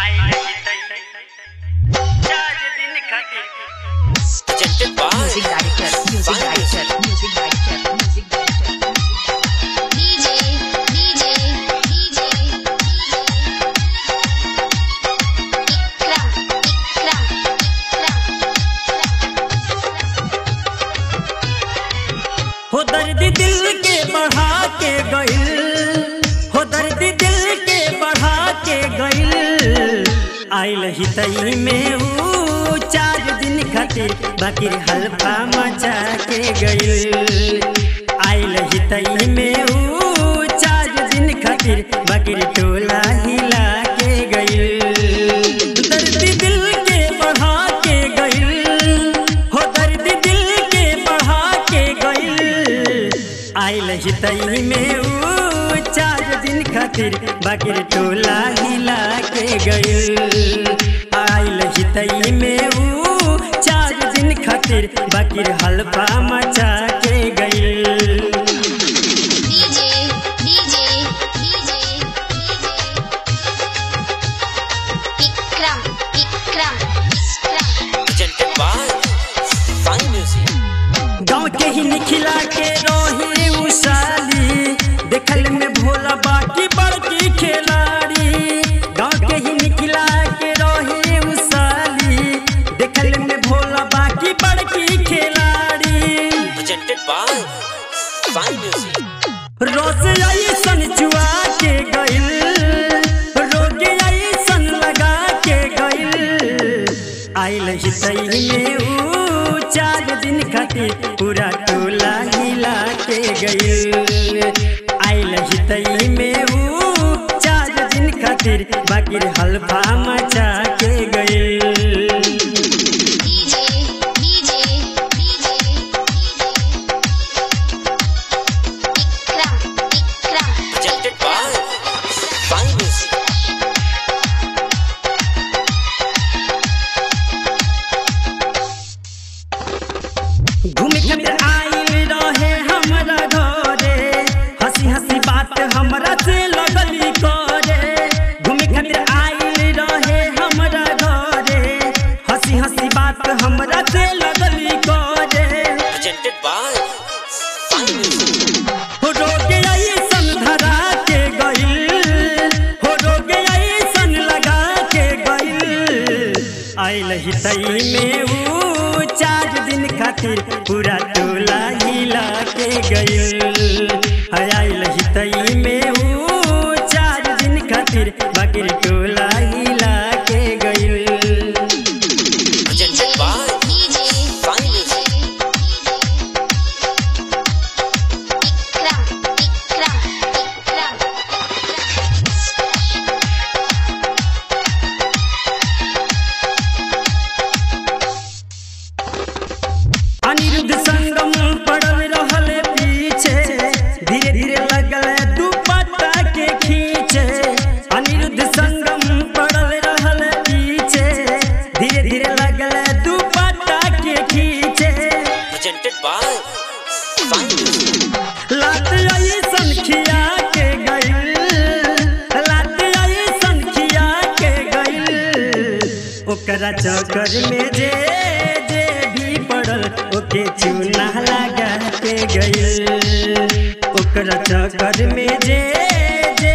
I आइल ही में ऊ चार दिन खातिर बाकी हल्फा मचा के गइल। आइल ही में ऊ चार दिन खातिर बाकी टोला हिला के दिल के के दिल के के आइल ही में ऊ चार दिन खातिर बाकी टोला हिला के गइल। आइल ही तई में ऊ चार दिन खातिर बाकी हल्फा मचा के Music. गाँव के ही निखिला के रही उशाली देखल में भोला बाकी बड़की खिलाड़ी गाँव के ही निखिला के रही उशाली देखल में भोला बाकी बड़की खिलाड़ी. रोज के गइल लगा के गइल। आइल में ऊ चार दिन खातिर पूरा टोला हिला के गइल। खातिर बाकी हल्फा मचा आइल ही में वो चार दिन खातिर पूरा टोला हिला के गइल। ओकरा चक्कर में जे जे भी पड़ल, ओके चूना लगा के गई ओकरा चक्कर में जे जे